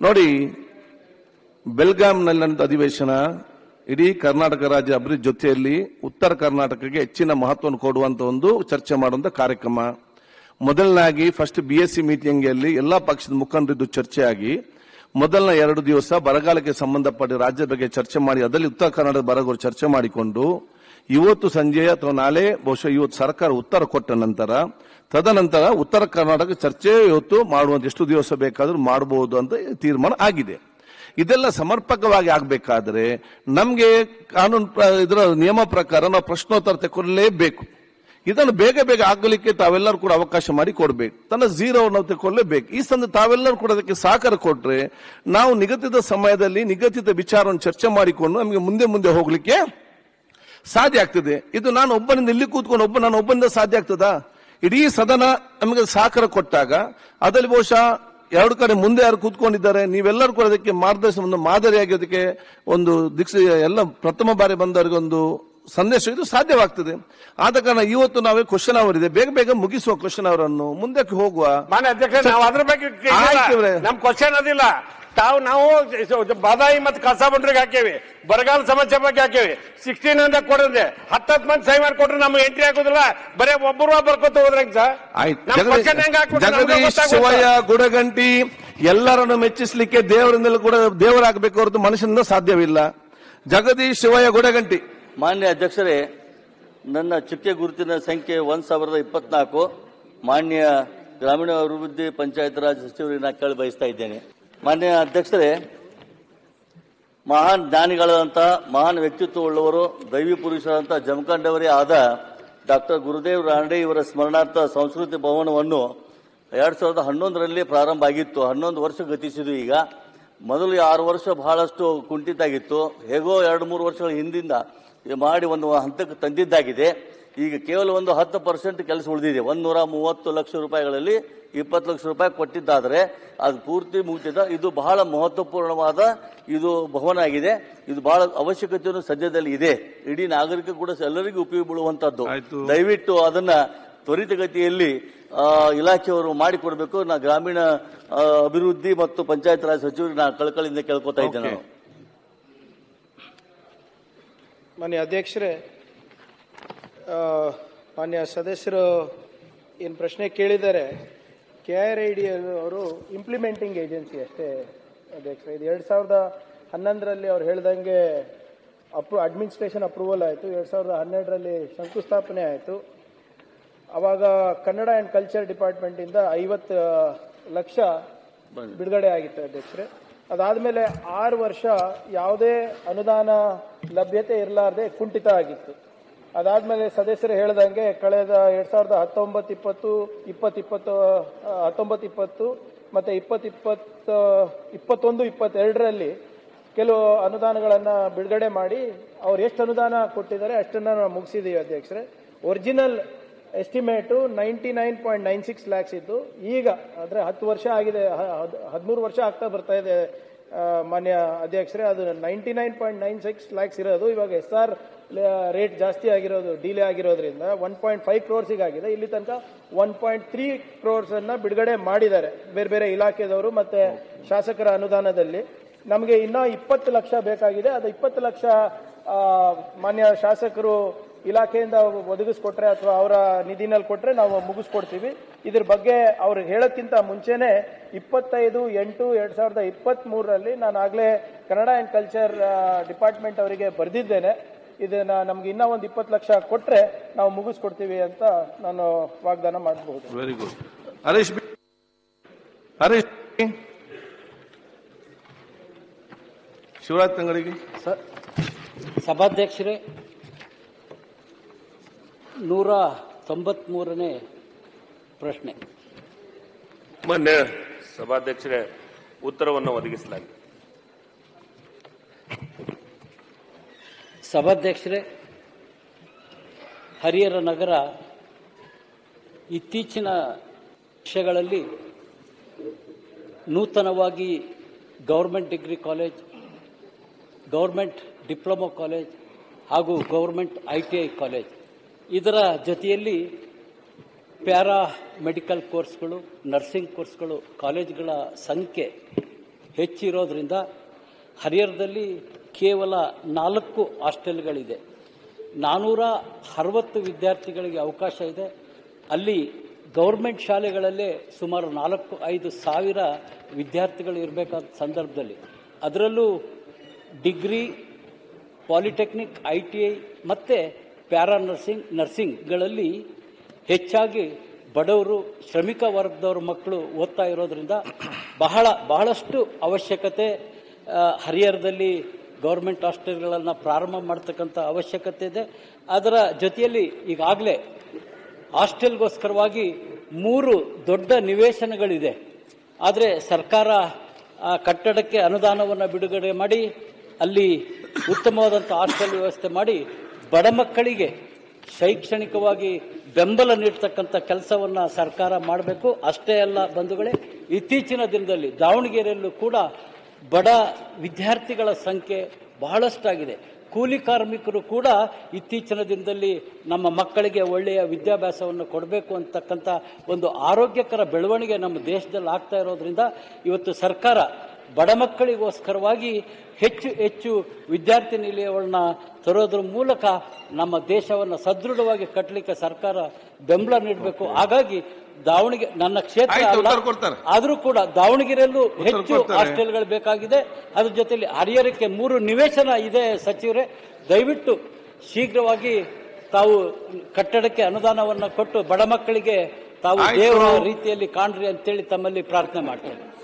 ನೋಡಿ ಬೆಲ್ಗಾಮ್ನಲ್ಲಿ ನಡೆದ ಅಧಿವೇಶನ ಇಡೀ ಕರ್ನಾಟಕ ರಾಜ್ಯ ಅಭಿವೃದ್ಧಿ ಜೊತೆಯಲ್ಲಿ ಉತ್ತರ ಕರ್ನಾಟಕಕ್ಕೆ ಹೆಚ್ಚಿನ ಮಹತ್ವವನ್ನು ಕೊಡುವಂತ ಒಂದು ಚರ್ಚೆ ಮಾಡುವಂತ ಕಾರ್ಯಕ್ರಮ. ಮೊದಲನಾಗಿ first B S C meeting ಅಲ್ಲಿ ಎಲ್ಲಾ ಪಕ್ಷದ ಮುಖಂಡರಿದ್ದು ಚರ್ಚೆಯಾಗಿ, ಮೊದಲನ ಎರಡು ದಿವಸ ಬರಗಾಲಕ್ಕೆ ಸಂಬಂಧಪಟ್ಟ ರಾಜ್ಯ ಬಗ್ಗೆ ಚರ್ಚೆ ಮಾಡಿ, ಅದರಲ್ಲಿ ಉತ್ತರ ಕರ್ನಾಟಕದ ಬರಗಾಲ ಚರ್ಚೆ ಮಾಡಿಕೊಂಡು, ಇವತ್ತು ಸಂಜೆ ಅಥವಾ ನಾಳೆ ಬಹುಶಃ ಇವತ್ತು ಸರ್ಕಾರ ಉತ್ತರ ಕೊಟ್ಟ ನಂತರ ತದನಂತರ ಉತ್ತರ ಕರ್ನಾಟಕ ಚರ್ಚೆ ಇವತ್ತು ಮಾಡುವಂತ ಎಷ್ಟು ದಿವಸ ಬೇಕಾದರೂ ಮಾಡಬಹುದು ಅಂತ ತೀರ್ಮಾನ ಆಗಿದೆ. ಇದೆಲ್ಲ ಸಮರ್ಪಕವಾಗಿ ಆಗಬೇಕಾದ್ರೆ ನಮಗೆ ಕಾನೂನು ಇದರ ನಿಯಮ ಪ್ರಕಾರ ನಾವು ಪ್ರಶ್ನೋತ್ತರ ತೆಕ್ಕೊಳ್ಳಲೇಬೇಕು ಇದನ್ನು ಬೇಗ ಬೇಗ ಆಗಲಿಕ್ಕೆ ತಾವೆಲ್ಲರೂ ಕೂಡ ಅವಕಾಶ ಮಾಡಿ ಕೊಡಬೇಕು. ತನ್ನ ಝೀರೋ ನಾವು ಈ ಸಂದ ತಾವೆಲ್ಲರೂ ಕೂಡ ಅದಕ್ಕೆ ಸಹಕಾರ ಕೊಟ್ಟರೆ ನಾವು ನಿಗದಿತ ಸಮಯದಲ್ಲಿ ನಿಗದಿತ ವಿಚಾರವನ್ನು ಚರ್ಚೆ ಮಾಡಿಕೊಂಡು ನಮಗೆ ಮುಂದೆ ಮುಂದೆ ಹೋಗಲಿಕ್ಕೆ ಸಾಧ್ಯ ಆಗ್ತದೆ. ಇದು ನಾನು ಒಬ್ಬನಿಂದ ಇಲ್ಲಿ ಕೂತ್ಕೊಂಡು ಒಬ್ಬ ನಾನು ಒಬ್ಬನಿಂದ ಸಾಧ್ಯ ಆಗ್ತದಾ? ಇಡೀ ಸದನ ನಮಗೆ ಸಹಕಾರ ಕೊಟ್ಟಾಗ ಅದರಲ್ಲಿ ಬಹುಶಃ ಎರಡು ಕಡೆ ಮುಂದೆ ಯಾರು ಕೂತ್ಕೊಂಡಿದ್ದಾರೆ ನೀವೆಲ್ಲರೂ ಕೂಡ ಅದಕ್ಕೆ ಮಾರ್ಗದರ್ಶನ ಒಂದು ಮಾದರಿಯಾಗಿ ಅದಕ್ಕೆ ಒಂದು ದಿಕ್ಸ ಎಲ್ಲ ಪ್ರಥಮ ಬಾರಿ ಬಂದವರಿಗೆ ಒಂದು ಸಂದೇಶ ಇದು ಸಾಧ್ಯವಾಗ್ತದೆ. ಆದ ಕಾರಣ ಇವತ್ತು ನಾವೇ ಕ್ವಶನ್ ಅವರ್ ಇದೆ ಬೇಗ ಬೇಗ ಮುಗಿಸುವ ಕ್ವಶನ್ ಅವರನ್ನು ಮುಂದಕ್ಕೆ ಹೋಗುವ ಮಾನ್ಯ ಅಧ್ಯಕ್ಷ ನಾವು ಅದ್ರ ಬಗ್ಗೆ. ನಮ್ ಕ್ವಶನ್ ಅದಿಲ್ಲ. ತಾವು ನಾವು ಬಾದಾಯಿ ಮತ್ತು ಕಸ ಬಂಡ್ರಿಗೆ ಹಾಕೇವಿ. ಬರಗಾಲ ಸಮಸ್ಯೆ ಬಗ್ಗೆ ಹಾಕೇವಿ. ಸಿಕ್ಸ್ಟೀನ್ ಅಂತ ಕೊಡದೆ ಹತ್ತತ್ತು ಮಂದಿ ಸೈ? ಮಾಡಿ ಕೊಟ್ರೆ ನಮ್ಗೆ ಎಂಟ್ರಿ ಹಾಕೋದಿಲ್ಲ ಬರೇ ಒಬ್ಬರು ಬರ್ಕೋತ ಹೋದ್ರೆ. ಶಿವಯ್ಯ ಗುಡಗಂಟಿ ಎಲ್ಲರನ್ನು ಮೆಚ್ಚಿಸಲಿಕ್ಕೆ ದೇವರಿಂದಲೂ ಕೂಡ ದೇವರಾಗಬೇಕು ಹೊರತು ಮನುಷ್ಯನಿಂದ ಸಾಧ್ಯವಿಲ್ಲ. ಜಗದೀಶ್ ಶಿವಯ್ಯ ಗುಡಗಂಟಿ. ಮಾನ್ಯ ಅಧ್ಯಕ್ಷರೇ ನನ್ನ ಚುಕ್ಕೆ ಗುರುತಿನ ಸಂಖ್ಯೆ ಒಂದ್ ಸಾವಿರದ ಇಪ್ಪತ್ನಾಲ್ಕು. ಮಾನ್ಯ ಗ್ರಾಮೀಣ ಅಭಿವೃದ್ಧಿ ಪಂಚಾಯತ್ ರಾಜ್ ಸಚಿವರಿಗೆ ನಾನು ಕೇಳಿ ಬಯಸ್ತಾ ಇದ್ದೇನೆ. ಮಾನ್ಯ ಅಧ್ಯಕ್ಷರೇ, ಮಹಾನ್ ಜ್ಞಾನಿಗಳಾದಂಥ, ಮಹಾನ್ ವ್ಯಕ್ತಿತ್ವ ಉಳ್ಳವರು ದೈವಿ ಪುರುಷರಂತ ಜಮಖಂಡವರೇ ಆದ ಡಾಕ್ಟರ್ ಗುರುದೇವ್ ರಾಂಡೆ ಇವರ ಸ್ಮರಣಾರ್ಥ ಸಂಸ್ಕೃತಿ ಭವನವನ್ನು ಎರಡು ಸಾವಿರದ ಹನ್ನೊಂದರಲ್ಲಿ ಪ್ರಾರಂಭ ಆಗಿತ್ತು. ಹನ್ನೊಂದು ವರ್ಷ ಗತಿಸಿದ್ವಿ ಈಗ. ಮೊದಲು ಆರು ವರ್ಷ ಬಹಳಷ್ಟು ಕುಂಠಿತಾಗಿತ್ತು ಹೇಗೋ ಎರಡು ಮೂರು ವರ್ಷಗಳ ಹಿಂದಿಂದ ಮಾಡಿ ಒಂದು ಹಂತಕ್ಕೆ ತಂದಿದ್ದಾಗಿದೆ. ಈಗ ಕೇವಲ ಒಂದು ಹತ್ತು ಪರ್ಸೆಂಟ್ ಕೆಲಸ ಉಳಿದಿದೆ. ಒಂದೂರ ಮೂವತ್ತು ಲಕ್ಷ ರೂಪಾಯಿಗಳಲ್ಲಿ ಇಪ್ಪತ್ತು ಲಕ್ಷ ರೂಪಾಯಿ ಕೊಟ್ಟಿದ್ದಾದರೆ ಅದು ಪೂರ್ತಿ ಮುಗಿದ ಇದು ಬಹಳ ಮಹತ್ವಪೂರ್ಣವಾದ ಇದು ಭವನ ಆಗಿದೆ. ಇದು ಬಹಳ ಅವಶ್ಯಕತೆಯನ್ನು ಸದ್ಯದಲ್ಲಿ ಇದೆ. ಇಡೀ ನಾಗರಿಕ ಕೂಡ ಎಲ್ಲರಿಗೂ ಉಪಯೋಗ ಬೀಳುವಂತದ್ದು ದಯವಿಟ್ಟು ಅದನ್ನ ತ್ವರಿತಗತಿಯಲ್ಲಿ ಆ, ಇಲಾಖೆಯವರು ಮಾಡಿಕೊಡಬೇಕು. ನಾ ಗ್ರಾಮೀಣ ಅಭಿವೃದ್ಧಿ ಮತ್ತು ಪಂಚಾಯತ್ ರಾಜ್ ಸಚಿವರು ನಾ ಕಳಕಳಿಯಿಂದ ಕೇಳ್ಕೊತಾ ಇದ್ದೇನೆ ನಾನು. ಮಾನ್ಯ ಅಧ್ಯಕ್ಷರೇ ಮಾನ್ಯ ಸದಸ್ಯರು ಏನು ಪ್ರಶ್ನೆ ಕೇಳಿದ್ದಾರೆ ಕೆ ಆರ್ ಐ ಡಿ ಅವರು ಇಂಪ್ಲಿಮೆಂಟಿಂಗ್ ಏಜೆನ್ಸಿ ಅಷ್ಟೇ ಅಧ್ಯಕ್ಷ. ಇದು ಎರಡು ಸಾವಿರದ ಹನ್ನೊಂದರಲ್ಲಿ ಅವ್ರು ಹೇಳ್ದಂಗೆ ಅಪ್ರೂ ಅಡ್ಮಿನಿಸ್ಟ್ರೇಷನ್ ಅಪ್ರೂವಲ್ ಆಯಿತು ಎರಡು ಸಾವಿರದ ಹನ್ನೆರಡರಲ್ಲಿ ಶಂಕುಸ್ಥಾಪನೆ ಆಯಿತು. ಅವಾಗ ಕನ್ನಡ ಆ್ಯಂಡ್ ಕಲ್ಚರ್ ಡಿಪಾರ್ಟ್ಮೆಂಟಿಂದ ಐವತ್ತು ಲಕ್ಷ ಬಿಡುಗಡೆ ಆಗಿತ್ತು ಅಧ್ಯಕ್ಷರೇ. ಅದಾದಮೇಲೆ ಆರು ವರ್ಷ ಯಾವುದೇ ಅನುದಾನ ಲಭ್ಯತೆ ಇರಲಾರ್ದೆ ಕುಂಠಿತ ಆಗಿತ್ತು. ಅದಾದಮೇಲೆ ಸದಸ್ಯರು ಹೇಳ್ದಂಗೆ ಕಳೆದ ಎರಡ್ ಸಾವಿರದ ಹತ್ತೊಂಬತ್ತು ಇಪ್ಪತ್ತು ಇಪ್ಪತ್ತು ಇಪ್ಪತ್ತು ಆ, ಹತ್ತೊಂಬತ್ತು ಇಪ್ಪತ್ತು ಮತ್ತೆ ಇಪ್ಪತ್ತಿಪ್ಪತ್ತು ಇಪ್ಪತ್ತು ಇಪ್ಪತ್ತೊಂದು ಇಪ್ಪತ್ತೆರಡರಲ್ಲಿ ಕೆಲವು ಅನುದಾನಗಳನ್ನ ಬಿಡುಗಡೆ ಮಾಡಿ ಅವ್ರು ಎಷ್ಟು ಅನುದಾನ ಕೊಟ್ಟಿದ್ದಾರೆ ಅಷ್ಟನ್ನ ನಾವು ಮುಗಿಸಿದೀವಿ ಅಧ್ಯಕ್ಷರೇ. Original estimate ninety nine point nine six lakhs ಇದ್ದು ಈಗ ಅಂದ್ರೆ ಹತ್ತು ವರ್ಷ ಆಗಿದೆ ಹದಿಮೂರು ವರ್ಷ ಆಗ್ತಾ ಬರ್ತಾ ಇದೆ ಮಾನ್ಯ ಅಧ್ಯಕ್ಷರೇ. ಅದು ninety nine point nine six lakhs ಇರೋದು. ಇವಾಗ ಎಸ್ ಆರ್ ರೇಟ್ ಜಾಸ್ತಿ ಆಗಿರೋದು, ಡಿಲೇ ಆಗಿರೋದ್ರಿಂದ ಒನ್ ಪಾಯಿಂಟ್ ಫೈವ್ ಕ್ರೋರ್ಸಿಗೆ ಆಗಿದೆ ಇಲ್ಲಿ ತನಕ ಒನ್ ಪಾಯಿಂಟ್ ತ್ರೀ ಕ್ರೋರ್ಸ್ ಅನ್ನ ಬಿಡುಗಡೆ ಮಾಡಿದ್ದಾರೆ. ಬೇರೆ ಬೇರೆ ಇಲಾಖೆದವರು ಮತ್ತೆ ಶಾಸಕರ ಅನುದಾನದಲ್ಲಿ. ನಮಗೆ ಇನ್ನೂ ಇಪ್ಪತ್ತು ಲಕ್ಷ ಬೇಕಾಗಿದೆ. ಅದು ಇಪ್ಪತ್ತು ಲಕ್ಷ ಮಾನ್ಯ ಶಾಸಕರು ಇಲಾಖೆಯಿಂದ ಒದಗಿಸ್ಕೊಟ್ರೆ ಅಥವಾ ಅವರ ನಿಧಿನಲ್ಲಿ ಕೊಟ್ರೆ ನಾವು ಮುಗಿಸ್ಕೊಡ್ತೀವಿ. ಇದ್ರ ಬಗ್ಗೆ ಅವ್ರು ಹೇಳೋಕ್ಕಿಂತ ಮುಂಚೆನೆ ಇಪ್ಪತ್ತೈದು, ಎಂಟು, ಎರಡ್ ಸಾವಿರದ ಇಪ್ಪತ್ತ್ ಮೂರರಲ್ಲಿ ನಾನು ಆಗ್ಲೇ ಕನ್ನಡ ಆ್ಯಂಡ್ ಕಲ್ಚರ್ ಡಿಪಾರ್ಟ್ಮೆಂಟ್ ಅವರಿಗೆ ಬರೆದಿದ್ದೇನೆ. ಇದನ್ನ ನಮ್ಗೆ ಇನ್ನೂ ಒಂದು ಇಪ್ಪತ್ತು ಲಕ್ಷ ಕೊಟ್ರೆ ನಾವು ಮುಗಿಸ್ಕೊಡ್ತೀವಿ ಅಂತ ನಾನು ವಾಗ್ದಾನ ಮಾಡಬಹುದು very good Harish B Harish. Shivaraj Tangadagi. ಸಭಾಧ್ಯಕ್ಷರೇ ನೂರ ತೊಂಬತ್ಮೂರನೇ ಪ್ರಶ್ನೆ. ಮೊನ್ನೆ ಸಭಾಧ್ಯಕ್ಷರೇ ಉತ್ತರವನ್ನು ಒದಗಿಸಲಾಗಿದೆ. ಸಭಾಧ್ಯಕ್ಷರೇ, ಹರಿಹರ ನಗರ ಇತ್ತೀಚಿನ ವರ್ಷಗಳಲ್ಲಿ ನೂತನವಾಗಿ government degree college, government diploma college ಹಾಗೂ government I T I college. ಇದರ ಜೊತೆಯಲ್ಲಿ ಪ್ಯಾರಾ ಮೆಡಿಕಲ್ ಕೋರ್ಸ್ಗಳು, ನರ್ಸಿಂಗ್ ಕೋರ್ಸ್ಗಳು, ಕಾಲೇಜ್ಗಳ ಸಂಖ್ಯೆ ಹೆಚ್ಚಿರೋದ್ರಿಂದ ಹರಿಹರದಲ್ಲಿ ಕೇವಲ ನಾಲ್ಕು ಹಾಸ್ಟೆಲ್ಗಳಿದೆ. ನಾನ್ನೂರ ಅರವತ್ತು ವಿದ್ಯಾರ್ಥಿಗಳಿಗೆ ಅವಕಾಶ ಇದೆ. ಅಲ್ಲಿ ಗೌರ್ಮೆಂಟ್ ಶಾಲೆಗಳಲ್ಲೇ ಸುಮಾರು ನಾಲ್ಕು, ಐದು ಸಾವಿರ ವಿದ್ಯಾರ್ಥಿಗಳು ಇರಬೇಕಾದ ಸಂದರ್ಭದಲ್ಲಿ. ಅದರಲ್ಲೂ degree, polytechnic, I T I ಮತ್ತು ಪ್ಯಾರಾ ನರ್ಸಿಂಗ್ ನರ್ಸಿಂಗ್ಗಳಲ್ಲಿ ಹೆಚ್ಚಾಗಿ ಬಡವರು, ಶ್ರಮಿಕ ವರ್ಗದವ್ರ ಮಕ್ಕಳು ಓದ್ತಾ ಇರೋದ್ರಿಂದ ಬಹಳ, ಬಹಳಷ್ಟು ಅವಶ್ಯಕತೆ ಹರಿಹರದಲ್ಲಿ ಗೌರ್ಮೆಂಟ್ ಹಾಸ್ಟೆಲ್ಗಳನ್ನು ಪ್ರಾರಂಭ ಮಾಡ್ತಕ್ಕಂಥ ಅವಶ್ಯಕತೆ ಇದೆ. ಅದರ ಜೊತೆಯಲ್ಲಿ ಈಗಾಗಲೇ ಹಾಸ್ಟೆಲ್ಗೋಸ್ಕರವಾಗಿ ಮೂರು ದೊಡ್ಡ ನಿವೇಶನಗಳಿದೆ. ಆದರೆ ಸರ್ಕಾರ ಆ ಕಟ್ಟಡಕ್ಕೆ ಅನುದಾನವನ್ನು ಬಿಡುಗಡೆ ಮಾಡಿ, ಅಲ್ಲಿ ಉತ್ತಮವಾದಂಥ ಹಾಸ್ಟೆಲ್ ವ್ಯವಸ್ಥೆ ಮಾಡಿ, ಬಡ ಮಕ್ಕಳಿಗೆ ಶೈಕ್ಷಣಿಕವಾಗಿ ಬೆಂಬಲ ನೀಡ್ತಕ್ಕಂಥ ಕೆಲಸವನ್ನು ಸರ್ಕಾರ ಮಾಡಬೇಕು. ಅಷ್ಟೇ ಅಲ್ಲ ಬಂಧುಗಳೇ, ಇತ್ತೀಚಿನ ದಿನದಲ್ಲಿ ದಾವಣಗೆರೆಯಲ್ಲೂ ಕೂಡ ಬಡ ವಿದ್ಯಾರ್ಥಿಗಳ ಸಂಖ್ಯೆ ಬಹಳಷ್ಟಾಗಿದೆ. ಕೂಲಿ ಕಾರ್ಮಿಕರು ಕೂಡ ಇತ್ತೀಚಿನ ದಿನದಲ್ಲಿ ನಮ್ಮ ಮಕ್ಕಳಿಗೆ ಒಳ್ಳೆಯ ವಿದ್ಯಾಭ್ಯಾಸವನ್ನು ಕೊಡಬೇಕು ಅಂತಕ್ಕಂಥ ಒಂದು ಆರೋಗ್ಯಕರ ಬೆಳವಣಿಗೆ ನಮ್ಮ ದೇಶದಲ್ಲಿ ಆಗ್ತಾ ಇರೋದ್ರಿಂದ ಇವತ್ತು ಸರ್ಕಾರ ಬಡ ಮಕ್ಕಳಿಗೋಸ್ಕರವಾಗಿ ಹೆಚ್ಚು ಹೆಚ್ಚು ವಿದ್ಯಾರ್ಥಿ ನಿಲಯಗಳನ್ನ ತರೋದ್ರ ಮೂಲಕ ನಮ್ಮ ದೇಶವನ್ನು ಸದೃಢವಾಗಿ ಕಟ್ಟಲಿಕ್ಕೆ ಸರ್ಕಾರ ಬೆಂಬಲ ನೀಡಬೇಕು. ಹಾಗಾಗಿ ದಾವಣಗೆರೆ ನನ್ನ ಕ್ಷೇತ್ರ ಆದರೂ ಕೂಡ ದಾವಣಗೆರೆಯಲ್ಲೂ ಹೆಚ್ಚು ಹಾಸ್ಟೆಲ್ಗಳು ಬೇಕಾಗಿದೆ. ಅದ್ರ ಜೊತೆಯಲ್ಲಿ ಹರಿಹರಕ್ಕೆ ಮೂರು ನಿವೇಶನ ಇದೆ ಸಚಿವರೇ. ದಯವಿಟ್ಟು ಶೀಘ್ರವಾಗಿ ತಾವು ಕಟ್ಟಡಕ್ಕೆ ಅನುದಾನವನ್ನು ಕೊಟ್ಟು ಬಡ ಮಕ್ಕಳಿಗೆ ತಾವು ದೇವರ ರೀತಿಯಲ್ಲಿ ಕಾಣ್ರಿ ಅಂತೇಳಿ ತಮ್ಮಲ್ಲಿ ಪ್ರಾರ್ಥನೆ ಮಾಡ್ತೇನೆ.